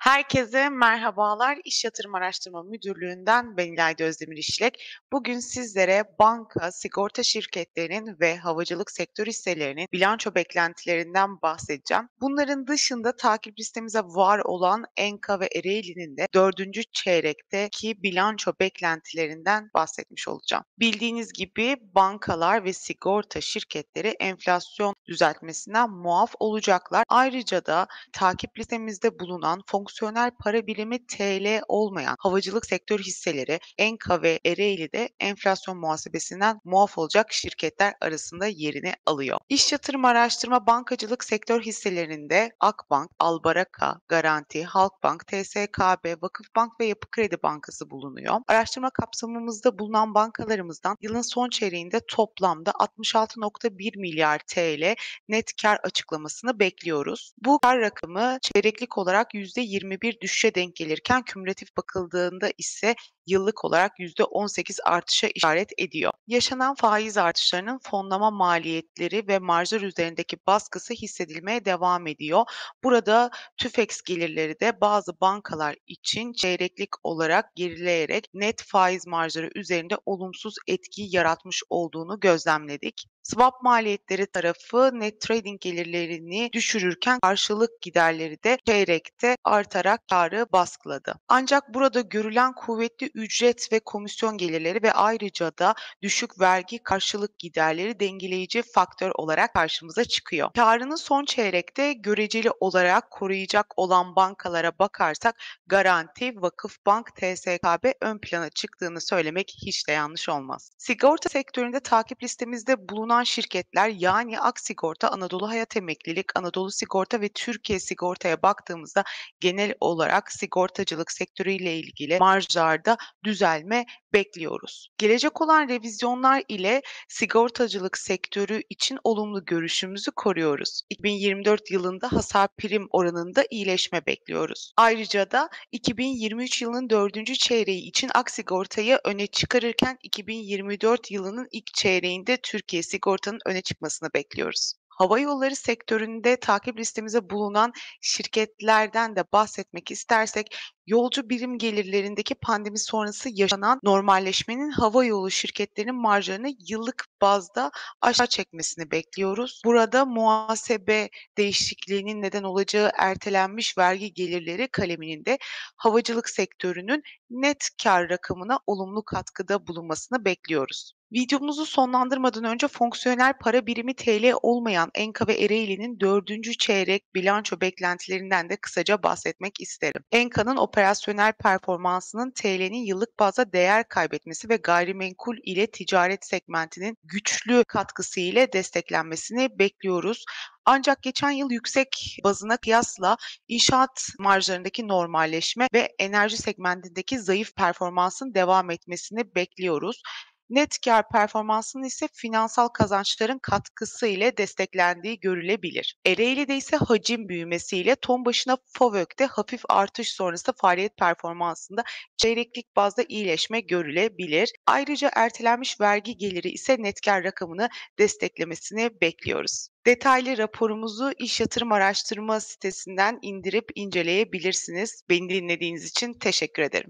Herkese merhabalar. İş Yatırım Araştırma Müdürlüğü'nden ben İlayda Özdemir İşlek. Bugün sizlere banka, sigorta şirketlerinin ve havacılık sektör hisselerinin bilanço beklentilerinden bahsedeceğim. Bunların dışında takip listemize var olan Enka ve Ereğli'nin de dördüncü çeyrekteki bilanço beklentilerinden bahsetmiş olacağım. Bildiğiniz gibi bankalar ve sigorta şirketleri enflasyon düzeltmesinden muaf olacaklar. Ayrıca da takip listemizde bulunan fonksiyon fonksiyonel para birimi TL olmayan havacılık sektör hisseleri Enka ve Ereğli'de enflasyon muhasebesinden muaf olacak şirketler arasında yerini alıyor. İş yatırım araştırma bankacılık sektör hisselerinde Akbank, Albaraka, Garanti, Halkbank, TSKB, Vakıfbank ve Yapı Kredi Bankası bulunuyor. Araştırma kapsamımızda bulunan bankalarımızdan yılın son çeyreğinde toplamda 66.1 milyar TL net kar açıklamasını bekliyoruz. Bu kar rakamı çeyreklik olarak %20 %21 düşüşe denk gelirken kümülatif bakıldığında ise yıllık olarak %18 artışa işaret ediyor. Yaşanan faiz artışlarının fonlama maliyetleri ve marjlar üzerindeki baskısı hissedilmeye devam ediyor. Burada TÜFEX gelirleri de bazı bankalar için çeyreklik olarak gerileyerek net faiz marjları üzerinde olumsuz etki yaratmış olduğunu gözlemledik. Swap maliyetleri tarafı net trading gelirlerini düşürürken karşılık giderleri de çeyrekte artarak karı baskıladı. Ancak burada görülen kuvvetli ücret ve komisyon gelirleri ve ayrıca da düşük vergi karşılık giderleri dengeleyici faktör olarak karşımıza çıkıyor. Karını son çeyrekte göreceli olarak koruyacak olan bankalara bakarsak Garanti, Vakıfbank, TSKB ön plana çıktığını söylemek hiç de yanlış olmaz. Sigorta sektöründe takip listemizde bulunan şirketler yani Aksigorta, Anadolu Hayat Emeklilik, Anadolu Sigorta ve Türkiye Sigorta'ya baktığımızda genel olarak sigortacılık sektörüyle ilgili marjlarda düzelme bekliyoruz. Gelecek olan revizyonlar ile sigortacılık sektörü için olumlu görüşümüzü koruyoruz. 2024 yılında hasar prim oranında iyileşme bekliyoruz. Ayrıca da 2023 yılının dördüncü çeyreği için Aksigorta'yı öne çıkarırken 2024 yılının ilk çeyreğinde Türkiye Sigorta'nın öne çıkmasını bekliyoruz. Hava yolları sektöründe takip listemize bulunan şirketlerden de bahsetmek istersek, yolcu birim gelirlerindeki pandemi sonrası yaşanan normalleşmenin hava yolu şirketlerinin marjlarını yıllık bazda aşağı çekmesini bekliyoruz. Burada muhasebe değişikliğinin neden olacağı ertelenmiş vergi gelirleri kaleminin de havacılık sektörünün net kar rakamına olumlu katkıda bulunmasını bekliyoruz. Videomuzu sonlandırmadan önce fonksiyonel para birimi TL olmayan Enka ve Ereğli'nin dördüncü çeyrek bilanço beklentilerinden de kısaca bahsetmek isterim. Enka'nın operasyonel performansının TL'nin yıllık bazda değer kaybetmesi ve gayrimenkul ile ticaret segmentinin güçlü katkısı ile desteklenmesini bekliyoruz. Ancak geçen yıl yüksek bazına kıyasla inşaat marjlarındaki normalleşme ve enerji segmentindeki zayıf performansın devam etmesini bekliyoruz. Net kar performansının ise finansal kazançların katkısı ile desteklendiği görülebilir. Ereğli'de ise hacim büyümesiyle ton başına FOVÖK'te hafif artış sonrası faaliyet performansında çeyreklik bazda iyileşme görülebilir. Ayrıca ertelenmiş vergi geliri ise net kar rakamını desteklemesini bekliyoruz. Detaylı raporumuzu İş Yatırım Araştırma sitesinden indirip inceleyebilirsiniz. Beni dinlediğiniz için teşekkür ederim.